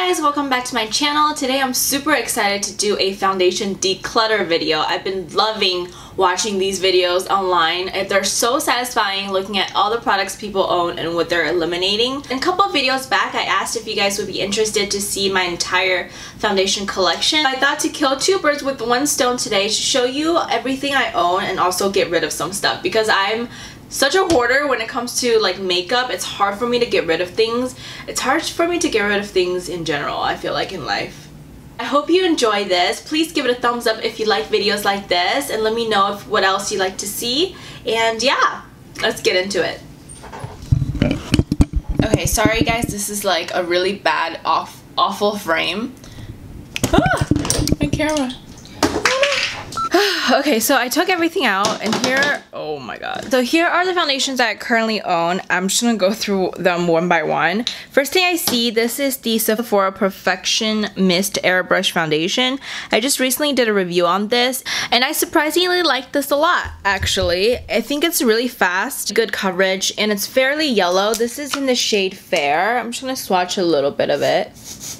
guys, welcome back to my channel. Today I'm super excited to do a foundation declutter video. I've been loving watching these videos online. They're so satisfying looking at all the products people own and what they're eliminating. In a couple of videos back, I asked if you guys would be interested to see my entire foundation collection. I thought to kill two birds with one stone today to show you everything I own and also get rid of some stuff because I'm such a hoarder when it comes to like makeup. It's hard for me to get rid of things. It's hard for me to get rid of things in general, I feel like in life. I hope you enjoy this. Please give it a thumbs up if you like videos like this and let me know if what else you'd like to see. And yeah, let's get into it. Okay, sorry guys, this is like a really bad, off, awful frame. Ah, my camera. okay, so I took everything out and here, oh my god. So here are the foundations that I currently own. I'm just gonna go through them one by one. First thing I see, this is the Sephora Perfection Mist Airbrush Foundation. I just recently did a review on this and I surprisingly like this a lot, actually. I think it's really fast, good coverage, and it's fairly yellow. This is in the shade Fair. I'm just gonna swatch a little bit of it.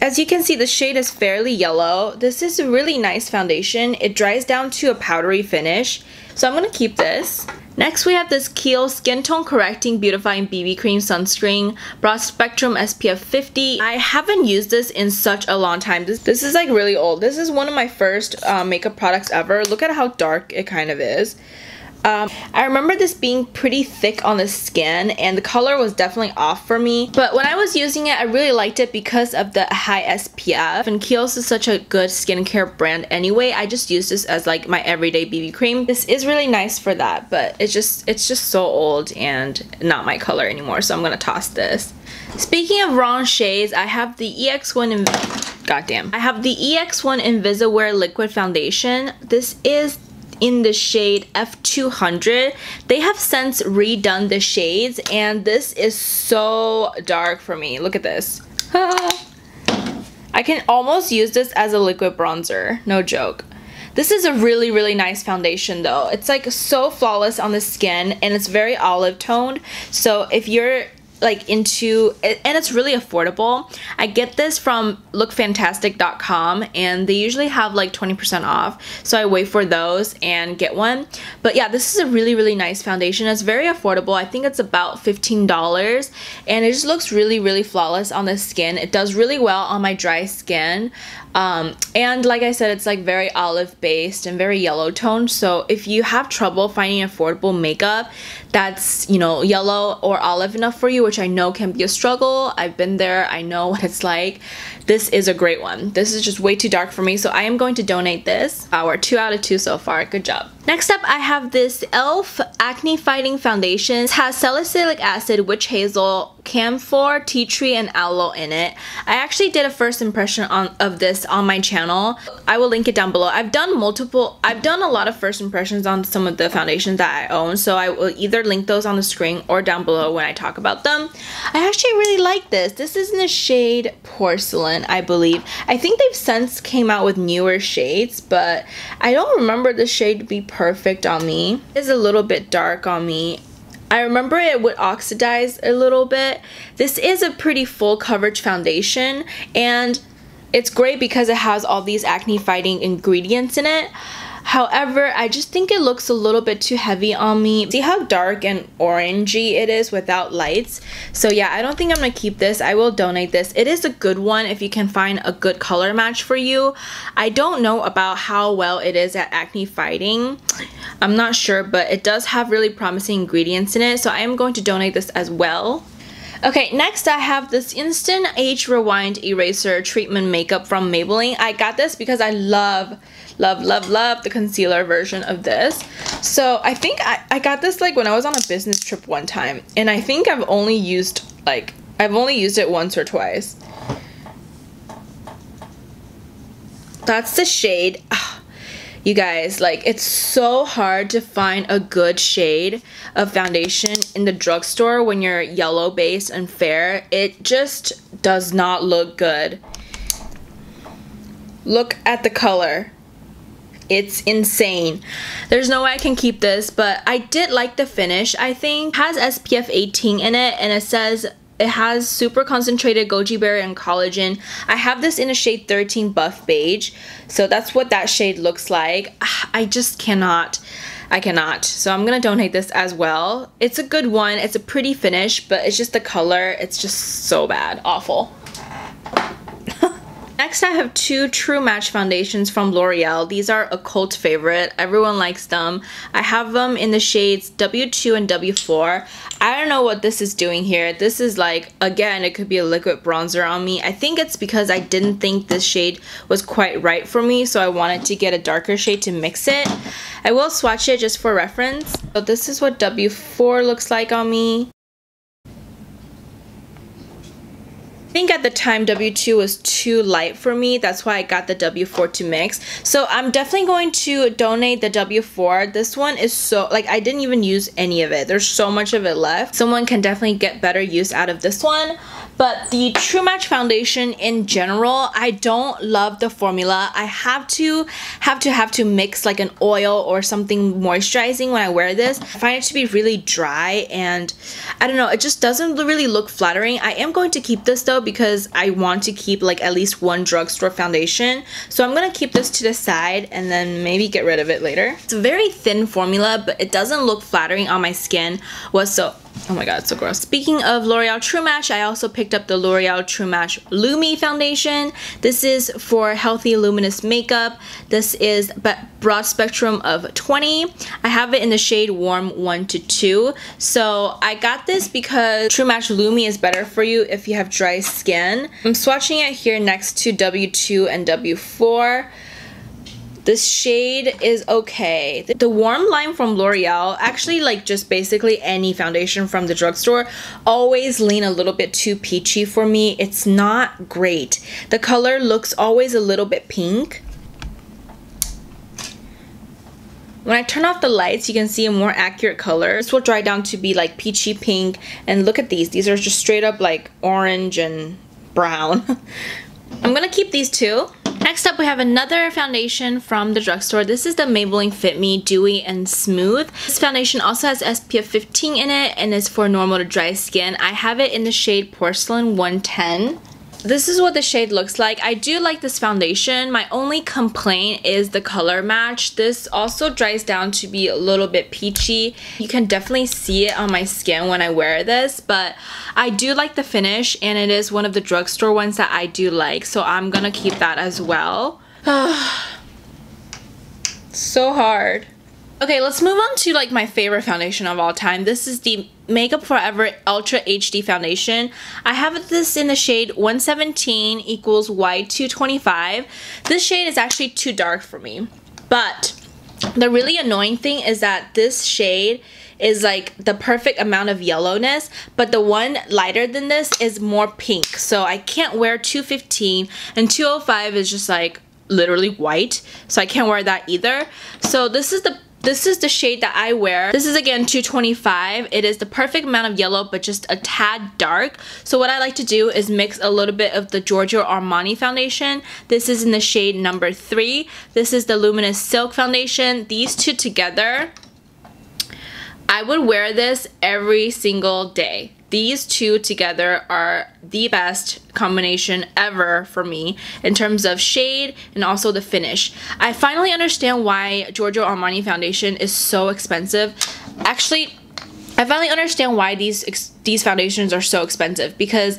As you can see, the shade is fairly yellow. This is a really nice foundation. It dries down to a powdery finish. So I'm going to keep this. Next, we have this Kiehl Skin Tone Correcting Beautifying BB Cream Sunscreen Broad Spectrum SPF 50. I haven't used this in such a long time. This, this is like really old. This is one of my first uh, makeup products ever. Look at how dark it kind of is. Um, I remember this being pretty thick on the skin and the color was definitely off for me. But when I was using it, I really liked it because of the high SPF. And Kiehl's is such a good skincare brand anyway. I just use this as like my everyday BB cream. This is really nice for that, but it's just it's just so old and not my color anymore. So I'm gonna toss this. Speaking of wrong shades, I have the EX1 in goddamn. I have the EX1 Invisiwear Liquid Foundation. This is in the shade F200. They have since redone the shades and this is so dark for me. Look at this. I can almost use this as a liquid bronzer. No joke. This is a really, really nice foundation though. It's like so flawless on the skin and it's very olive toned. So if you're like into and it's really affordable. I get this from lookfantastic.com and they usually have like 20% off. So i wait for those and get one. But yeah this is a really really nice foundation. It's very affordable. I think it's about $15 and it just looks really really flawless on the skin. It does really well on my dry skin um, and like I said, it's like very olive based and very yellow toned. So if you have trouble finding affordable makeup that's, you know, yellow or olive enough for you, which I know can be a struggle. I've been there. I know what it's like. This is a great one. This is just way too dark for me. So I am going to donate this. Our two out of two so far. Good job. Next up, I have this e.l.f. Acne Fighting Foundation. It has salicylic acid, witch hazel, camphor, tea tree, and aloe in it. I actually did a first impression on of this on my channel. I will link it down below. I've done multiple, I've done a lot of first impressions on some of the foundations that I own, so I will either link those on the screen or down below when I talk about them. I actually really like this. This is in the shade Porcelain, I believe. I think they've since came out with newer shades, but I don't remember the shade to be perfect on me. It's a little bit dark on me. I remember it would oxidize a little bit. This is a pretty full coverage foundation and it's great because it has all these acne fighting ingredients in it. However, I just think it looks a little bit too heavy on me. See how dark and orangey it is without lights? So yeah, I don't think I'm to keep this. I will donate this. It is a good one if you can find a good color match for you. I don't know about how well it is at acne fighting. I'm not sure, but it does have really promising ingredients in it. So I am going to donate this as well. Okay, next I have this Instant Age Rewind Eraser Treatment Makeup from Maybelline. I got this because I love love, love, love the concealer version of this. So I think I, I got this like when I was on a business trip one time. And I think I've only used like, I've only used it once or twice. That's the shade. Ah, You guys, like, it's so hard to find a good shade of foundation in the drugstore when you're yellow based and fair. It just does not look good. Look at the color. It's insane. There's no way I can keep this, but I did like the finish, I think. It has SPF 18 in it, and it says It has super concentrated goji berry and collagen. I have this in a shade 13 buff beige. So that's what that shade looks like. I just cannot. I cannot. So I'm going to donate this as well. It's a good one. It's a pretty finish, but it's just the color. It's just so bad. Awful. Next I have two True Match foundations from L'Oreal. These are a cult favorite. Everyone likes them. I have them in the shades W2 and W4. I don't know what this is doing here. This is like, again, it could be a liquid bronzer on me. I think it's because I didn't think this shade was quite right for me, so I wanted to get a darker shade to mix it. I will swatch it just for reference. So this is what W4 looks like on me. Think at the time W2 was too light for me. That's why I got the W4 to mix. So I'm definitely going to donate the W4. This one is so, like I didn't even use any of it. There's so much of it left. Someone can definitely get better use out of this one. But the True Match foundation in general, I don't love the formula. I have to have to have to mix like an oil or something moisturizing when I wear this. I find it to be really dry and I don't know, it just doesn't really look flattering. I am going to keep this though because I want to keep like at least one drugstore foundation. So I'm going to keep this to the side and then maybe get rid of it later. It's a very thin formula, but it doesn't look flattering on my skin whatsoever Oh my god, so gross. Speaking of L'Oreal True Match, I also picked up the L'Oreal True Match Lumi Foundation. This is for healthy luminous makeup. This is broad spectrum of 20. I have it in the shade warm 1 to 2. So I got this because True Match Lumi is better for you if you have dry skin. I'm swatching it here next to W2 and W4. This shade is okay. The Warm Lime from L'Oreal, actually like just basically any foundation from the drugstore, always lean a little bit too peachy for me. It's not great. The color looks always a little bit pink. When I turn off the lights, you can see a more accurate color. This will dry down to be like peachy pink. And look at these. These are just straight up like orange and brown. I'm gonna keep these two. Next up, we have another foundation from the drugstore. This is the Maybelline Fit Me Dewy and Smooth. This foundation also has SPF 15 in it and is for normal to dry skin. I have it in the shade Porcelain 110 this is what the shade looks like. I do like this foundation. My only complaint is the color match. This also dries down to be a little bit peachy. You can definitely see it on my skin when I wear this, but I do like the finish and it is one of the drugstore ones that I do like, so I'm gonna keep that as well. so hard. Okay, let's move on to like my favorite foundation of all time. This is the Makeup Forever Ultra HD Foundation. I have this in the shade 117 equals Y225. This shade is actually too dark for me. But the really annoying thing is that this shade is like the perfect amount of yellowness but the one lighter than this is more pink so I can't wear 215 and 205 is just like literally white so I can't wear that either so this is the this is the shade that I wear. This is again 225. It is the perfect amount of yellow but just a tad dark. So what I like to do is mix a little bit of the Giorgio Armani foundation. This is in the shade number 3. This is the Luminous Silk foundation. These two together, I would wear this every single day these two together are the best combination ever for me in terms of shade and also the finish. I finally understand why Giorgio Armani foundation is so expensive. Actually, I finally understand why these these foundations are so expensive because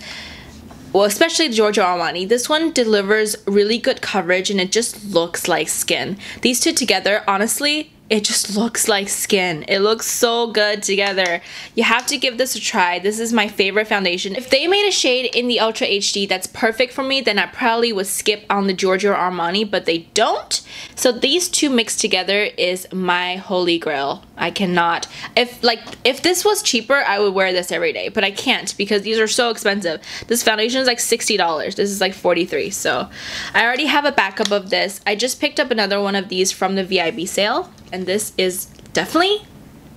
well, especially Giorgio Armani. This one delivers really good coverage and it just looks like skin. These two together, honestly, it just looks like skin. It looks so good together. You have to give this a try. This is my favorite foundation. If they made a shade in the Ultra HD that's perfect for me, then I probably would skip on the Giorgio Armani, but they don't. So these two mixed together is my holy grail. I cannot. If like if this was cheaper, I would wear this every day, but I can't because these are so expensive. This foundation is like $60. This is like 43 so I already have a backup of this. I just picked up another one of these from the VIB sale and this is definitely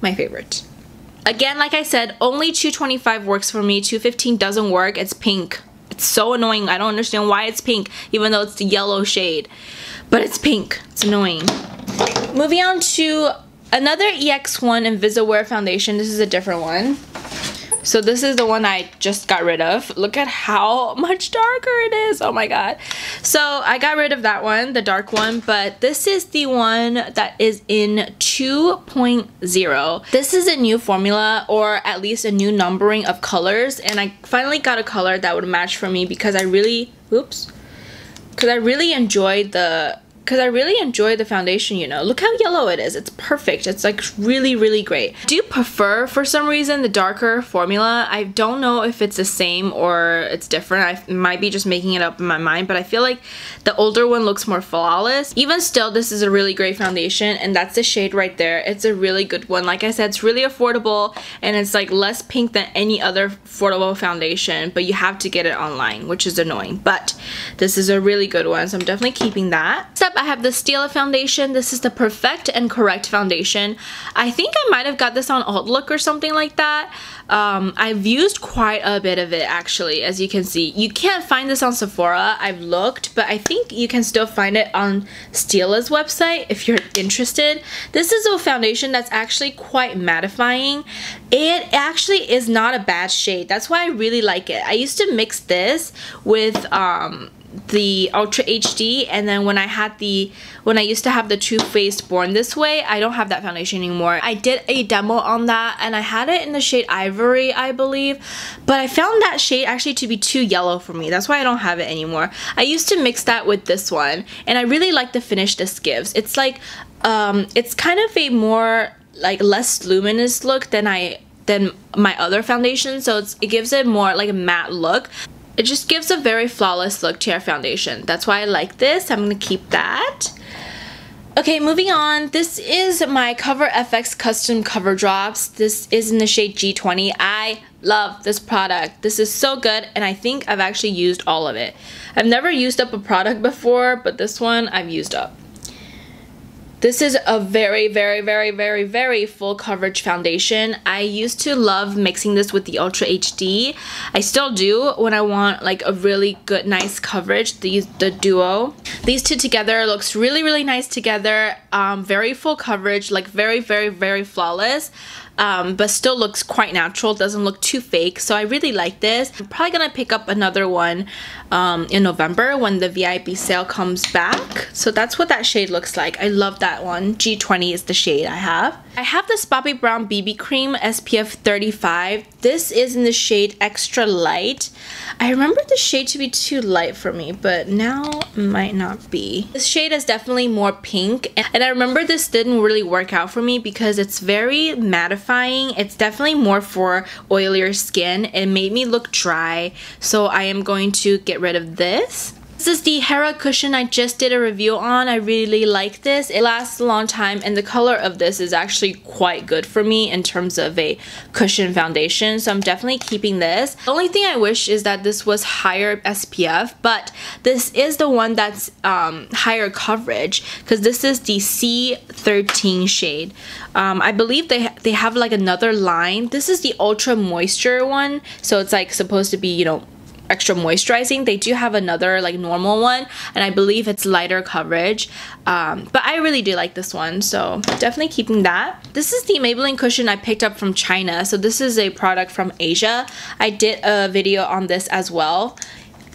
my favorite. Again, like I said, only 225 works for me. 215 doesn't work. It's pink. It's so annoying. I don't understand why it's pink, even though it's the yellow shade. But it's pink. It's annoying. Moving on to another EX1 Invisiwear foundation. This is a different one. So this is the one I just got rid of. Look at how much darker it is. Oh my god. So I got rid of that one, the dark one, but this is the one that is in 2.0. This is a new formula or at least a new numbering of colors and I finally got a color that would match for me because I really, oops, because I really enjoyed the because I really enjoy the foundation, you know. Look how yellow it is. It's perfect. It's like really, really great. I do prefer, for some reason, the darker formula. I don't know if it's the same or it's different. I might be just making it up in my mind, but I feel like the older one looks more flawless. Even still, this is a really great foundation, and that's the shade right there. It's a really good one. Like I said, it's really affordable, and it's like less pink than any other affordable foundation, but you have to get it online, which is annoying. But this is a really good one, so I'm definitely keeping that. Step I have the Stila foundation. This is the Perfect and Correct foundation. I think I might have got this on HauteLook or something like that. Um, I've used quite a bit of it actually, as you can see. You can't find this on Sephora. I've looked, but I think you can still find it on Stila's website if you're interested. This is a foundation that's actually quite mattifying. It actually is not a bad shade. That's why I really like it. I used to mix this with um, the Ultra HD and then when I had the when I used to have the Too Faced Born This Way I don't have that foundation anymore. I did a demo on that and I had it in the shade Ivory I believe but I found that shade actually to be too yellow for me. That's why I don't have it anymore. I used to mix that with this one and I really like the finish this gives. It's like um, it's kind of a more like less luminous look than I than my other foundation so it gives it more like a matte look it just gives a very flawless look to your foundation. That's why I like this. I'm going to keep that. Okay, moving on. This is my Cover FX Custom Cover Drops. This is in the shade G20. I love this product. This is so good and I think I've actually used all of it. I've never used up a product before, but this one I've used up. This is a very, very, very, very, very full coverage foundation. I used to love mixing this with the Ultra HD. I still do when I want like a really good, nice coverage, these the Duo. These two together looks really, really nice together. Um, very full coverage, like very, very, very flawless um, but still looks quite natural, doesn't look too fake. So I really like this. I'm probably gonna pick up another one um, in November when the VIP sale comes back. So that's what that shade looks like. I love that one. G20 is the shade I have. I have this Bobbi Brown BB Cream SPF 35. This is in the shade Extra Light. I remember the shade to be too light for me, but now might not be. This shade is definitely more pink, and I remember this didn't really work out for me because it's very mattifying. It's definitely more for oilier skin. It made me look dry, so I am going to get rid of this. This is the Hera cushion I just did a review on. I really like this. It lasts a long time and the color of this is actually quite good for me in terms of a cushion foundation. So I'm definitely keeping this. The only thing I wish is that this was higher SPF, but this is the one that's um, higher coverage because this is the C13 shade. Um, I believe they, they have like another line. This is the Ultra Moisture one. So it's like supposed to be, you know, extra moisturizing. They do have another like normal one and I believe it's lighter coverage. Um, but I really do like this one so definitely keeping that. This is the Maybelline cushion I picked up from China. So this is a product from Asia. I did a video on this as well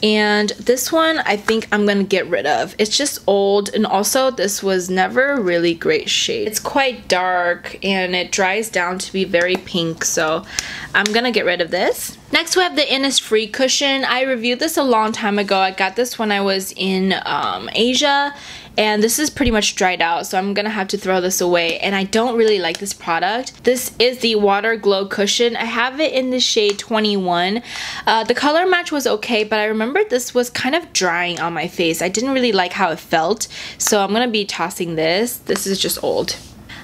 and this one I think I'm gonna get rid of. It's just old and also this was never really great shade. It's quite dark and it dries down to be very pink so I'm gonna get rid of this. Next we have the Innisfree cushion. I reviewed this a long time ago. I got this when I was in um, Asia and this is pretty much dried out so I'm gonna have to throw this away and I don't really like this product. This is the Water Glow Cushion. I have it in the shade 21. Uh, the color match was okay but I remember this was kind of drying on my face. I didn't really like how it felt so I'm gonna be tossing this. This is just old.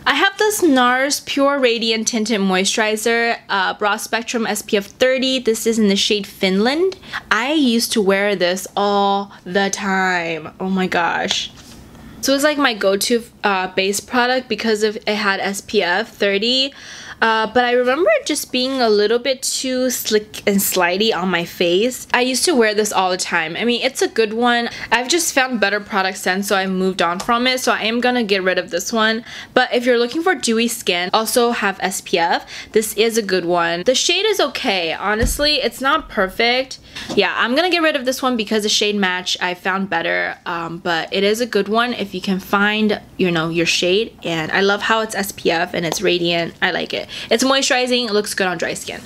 I have this NARS Pure Radiant Tinted Moisturizer, uh, Broad Spectrum SPF 30. This is in the shade Finland. I used to wear this all the time. Oh my gosh. So it's like my go-to uh, base product because of it had SPF 30. Uh, but I remember it just being a little bit too slick and slidey on my face. I used to wear this all the time. I mean, it's a good one. I've just found better products since, so I moved on from it. So I am gonna get rid of this one. But if you're looking for dewy skin, also have SPF. This is a good one. The shade is okay. Honestly, it's not perfect. Yeah, I'm gonna get rid of this one because the shade match I found better. Um, but it is a good one if you can find, you know, your shade. And I love how it's SPF and it's radiant. I like it. It's moisturizing. It looks good on dry skin.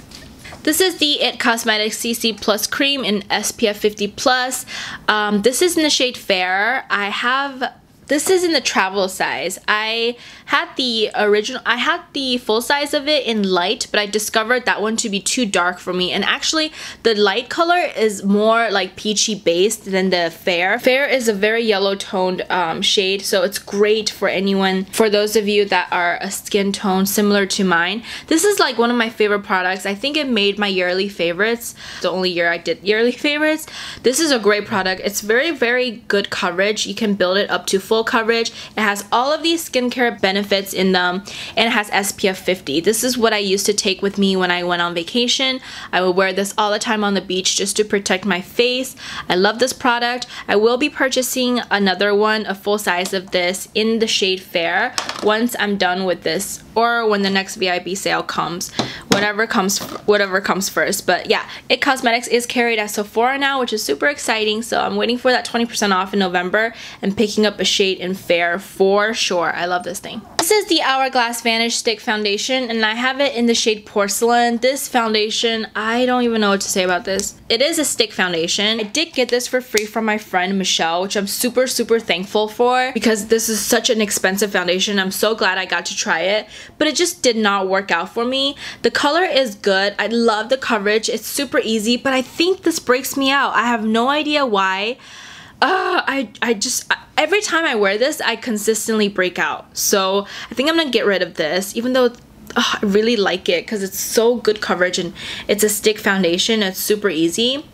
This is the IT Cosmetics CC Plus Cream in SPF 50 Plus. Um, this is in the shade Fair. I have this is in the travel size. I had the original, I had the full size of it in light, but I discovered that one to be too dark for me. And actually, the light color is more like peachy based than the fair. Fair is a very yellow toned um, shade, so it's great for anyone, for those of you that are a skin tone similar to mine. This is like one of my favorite products. I think it made my yearly favorites, the only year I did yearly favorites. This is a great product. It's very, very good coverage. You can build it up to full full coverage. It has all of these skincare benefits in them and it has SPF 50. This is what I used to take with me when I went on vacation. I would wear this all the time on the beach just to protect my face. I love this product. I will be purchasing another one, a full size of this in the shade Fair once I'm done with this or when the next VIB sale comes. Whatever comes whatever comes first. But yeah, IT Cosmetics is carried at Sephora now, which is super exciting. So I'm waiting for that 20% off in November and picking up a shade shade in Fair for sure. I love this thing. This is the Hourglass Vanish Stick Foundation and I have it in the shade Porcelain. This foundation, I don't even know what to say about this. It is a stick foundation. I did get this for free from my friend Michelle, which I'm super, super thankful for because this is such an expensive foundation. I'm so glad I got to try it, but it just did not work out for me. The color is good. I love the coverage. It's super easy, but I think this breaks me out. I have no idea why uh, I, I just, every time I wear this, I consistently break out. So I think I'm gonna get rid of this, even though I really like it because it's so good coverage and it's a stick foundation. It's super easy.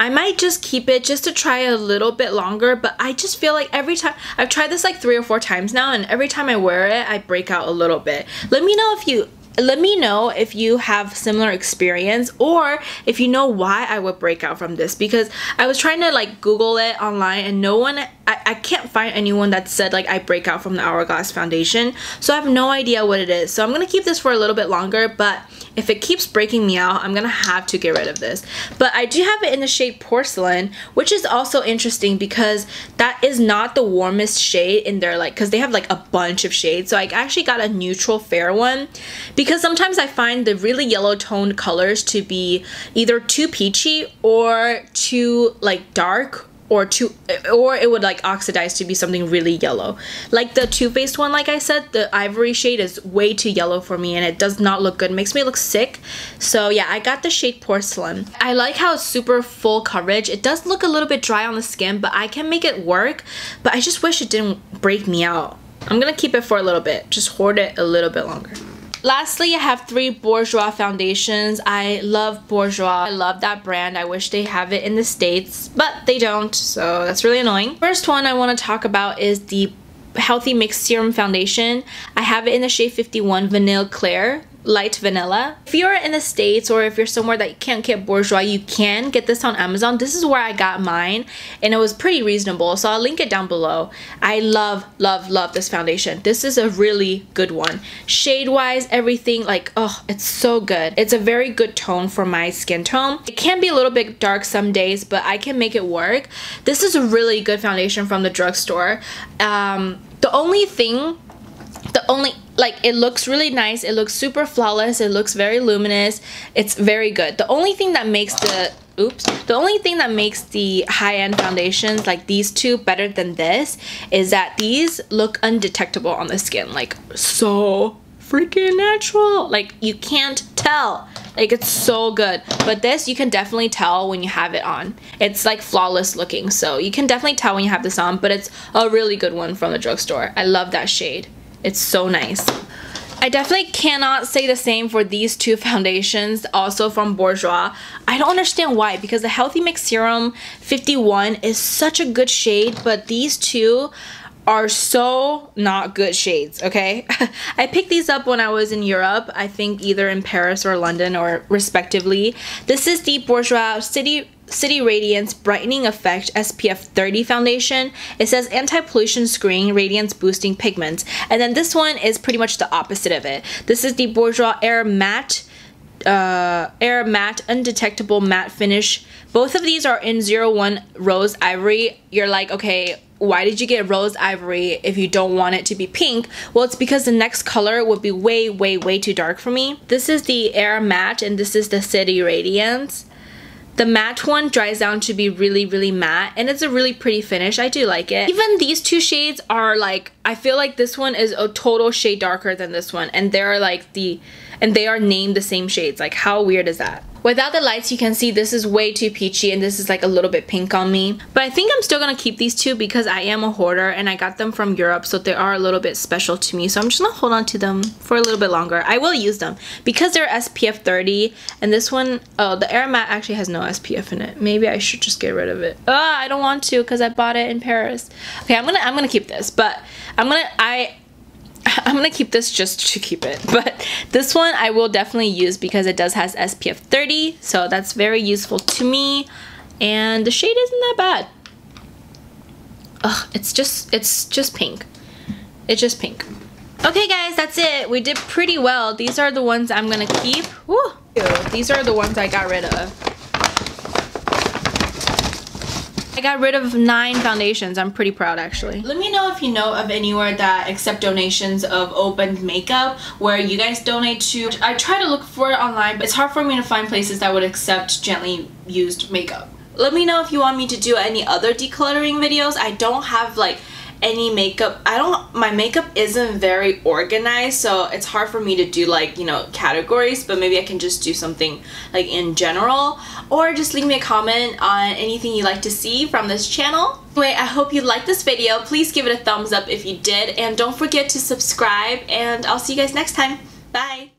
I might just keep it just to try a little bit longer, but I just feel like every time, I've tried this like three or four times now, and every time I wear it, I break out a little bit. Let me know if you let me know if you have similar experience or if you know why I would break out from this because I was trying to like google it online and no one I, I can't find anyone that said like I break out from the hourglass foundation so I have no idea what it is so I'm gonna keep this for a little bit longer but if it keeps breaking me out, I'm gonna have to get rid of this. But I do have it in the shade Porcelain, which is also interesting because that is not the warmest shade in there, like, because they have like a bunch of shades. So I actually got a neutral fair one because sometimes I find the really yellow toned colors to be either too peachy or too like dark or too or it would like oxidize to be something really yellow. Like the Too Faced one like I said the ivory shade is way too yellow for me and it does not look good. It makes me look sick. So yeah I got the shade porcelain. I like how it's super full coverage. It does look a little bit dry on the skin but I can make it work. But I just wish it didn't break me out. I'm gonna keep it for a little bit. Just hoard it a little bit longer Lastly, I have three Bourjois foundations. I love Bourjois. I love that brand. I wish they have it in the States, but they don't, so that's really annoying. First one I want to talk about is the Healthy Mix Serum Foundation. I have it in the shade 51 Vanille Clair light vanilla. If you're in the States or if you're somewhere that you can't get Bourjois, you can get this on Amazon. This is where I got mine and it was pretty reasonable. So I'll link it down below. I love, love, love this foundation. This is a really good one. Shade wise, everything like, oh, it's so good. It's a very good tone for my skin tone. It can be a little bit dark some days, but I can make it work. This is a really good foundation from the drugstore. Um, the only thing the only like it looks really nice. It looks super flawless. It looks very luminous. It's very good. The only thing that makes the oops the only thing that makes the high-end foundations like these two better than this is that these look undetectable on the skin. Like so freaking natural. Like you can't tell. Like it's so good. But this you can definitely tell when you have it on. It's like flawless looking. So you can definitely tell when you have this on but it's a really good one from the drugstore. I love that shade it's so nice. I definitely cannot say the same for these two foundations, also from Bourjois. I don't understand why, because the Healthy Mix Serum 51 is such a good shade, but these two are so not good shades, okay? I picked these up when I was in Europe, I think either in Paris or London or respectively. This is the Bourjois City City Radiance Brightening Effect SPF 30 foundation. It says anti-pollution screen radiance boosting pigments. And then this one is pretty much the opposite of it. This is the Bourjois Air Matte uh, Air Matte Undetectable Matte Finish. Both of these are in 01 Rose Ivory. You're like, okay, why did you get rose ivory if you don't want it to be pink? Well, it's because the next color would be way, way, way too dark for me. This is the Air Matte and this is the City Radiance. The matte one dries down to be really, really matte and it's a really pretty finish. I do like it. Even these two shades are like, I feel like this one is a total shade darker than this one and they're like the, and they are named the same shades. Like how weird is that? Without the lights, you can see this is way too peachy and this is like a little bit pink on me. But I think I'm still gonna keep these two because I am a hoarder and I got them from Europe, so they are a little bit special to me. So I'm just gonna hold on to them for a little bit longer. I will use them because they're SPF 30 and this one, oh, the Air Matte actually has no SPF in it. Maybe I should just get rid of it. Ah, I don't want to because I bought it in Paris. Okay, I'm gonna, I'm gonna keep this, but I'm gonna, I, I'm gonna keep this just to keep it but this one I will definitely use because it does has SPF 30 so that's very useful to me. And the shade isn't that bad. Ugh, it's just it's just pink. It's just pink. Okay guys that's it. We did pretty well. These are the ones I'm gonna keep. Woo. these are the ones I got rid of I got rid of nine foundations. I'm pretty proud actually. Let me know if you know of anywhere that accept donations of opened makeup where you guys donate to. I try to look for it online but it's hard for me to find places that would accept gently used makeup. Let me know if you want me to do any other decluttering videos. I don't have like any makeup I don't my makeup isn't very organized so it's hard for me to do like you know categories but maybe I can just do something like in general. Or just leave me a comment on anything you'd like to see from this channel. Anyway I hope you liked this video. Please give it a thumbs up if you did and don't forget to subscribe and I'll see you guys next time. Bye